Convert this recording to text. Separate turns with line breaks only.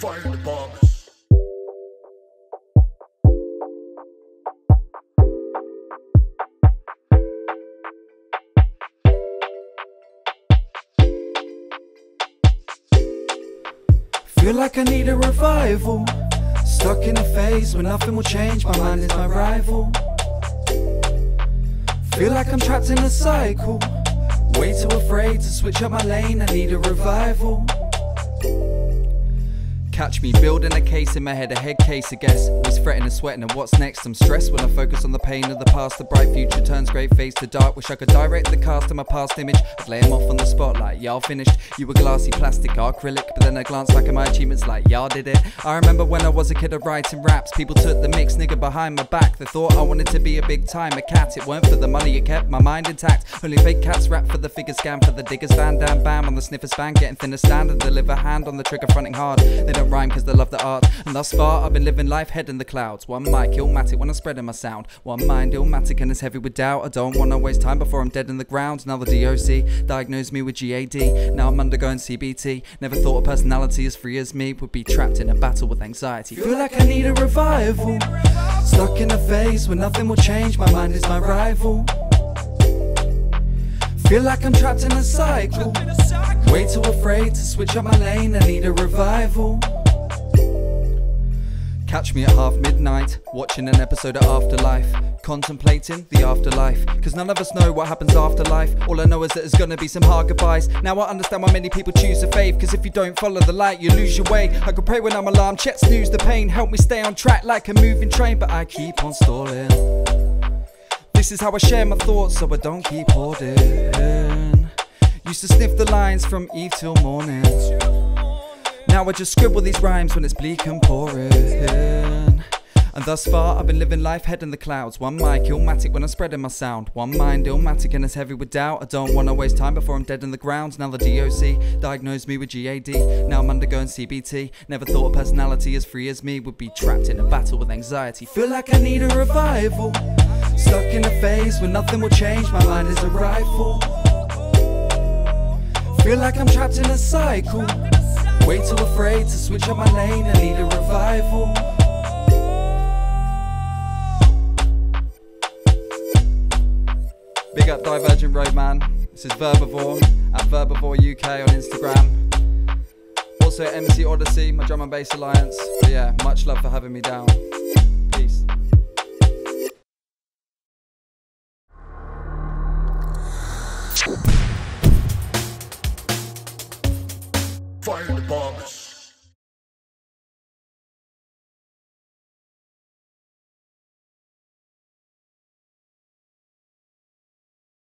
Fire the Barbers.
Feel like I need a revival. Stuck in a phase where nothing will change, my mind is my rival. Feel like I'm trapped in a cycle. Way too afraid to switch up my lane, I need a revival. Catch me building a case in my head, a head case, I guess. Always fretting and sweating, and what's next? I'm stressed when I focus on the pain of the past. The bright future turns grey face to dark. Wish I could direct the cast of my past image. Lay him off on the spotlight. Y'all finished. You were glassy plastic, acrylic. But then I glanced back at my achievements like, y'all did it. I remember when I was a kid of writing raps. People took the mix, nigga, behind my back. They thought I wanted to be a big time a cat. It weren't for the money, it kept my mind intact. Only fake cats rap for the figure scam for the diggers. Van Dam Bam on the sniffer span. Getting thinner standard, deliver hand on the trigger, fronting hard. They don't rhyme cause they love the art. And thus far, I've been living life head in the clouds. One mic, illmatic when I'm spreading my sound. One mind, illmatic and it's heavy with doubt. I don't wanna waste time before I'm dead in the ground. Now the DOC diagnosed me with GAD. Now I'm undergoing CBT. Never thought a personality as free as me would be trapped in a battle with anxiety. Feel like I need a revival. Stuck in a phase where nothing will change. My mind is my rival. Feel like I'm trapped in a cycle. Way too afraid to switch up my lane. I need a revival. Catch me at half midnight, watching an episode of Afterlife, contemplating the afterlife. Cause none of us know what happens after life. All I know is that there's gonna be some hard goodbyes. Now I understand why many people choose the faith. Cause if you don't follow the light, you lose your way. I could pray when I'm alarmed, check snooze the pain. Help me stay on track like a moving train, but I keep on stalling. This is how I share my thoughts so I don't keep hoarding. Used to sniff the lines from eve till morning. Now I just scribble these rhymes when it's bleak and pouring. And thus far, I've been living life head in the clouds. One mic, illmatic when I'm spreading my sound. One mind, illmatic and it's heavy with doubt. I don't wanna waste time before I'm dead in the ground. Now the DOC diagnosed me with GAD. Now I'm undergoing CBT. Never thought a personality as free as me would be trapped in a battle with anxiety. Feel like I need a revival. Stuck in a phase where nothing will change. My mind is a rifle. Feel like I'm trapped in a cycle. Way too afraid to switch up my lane. I need a revival. Big up Divergent Roadman. This is Verbivore at Verbivore UK on Instagram. Also MC Odyssey, my drum and bass alliance. But yeah, much love for having me down. Peace.
Fire the Barbers.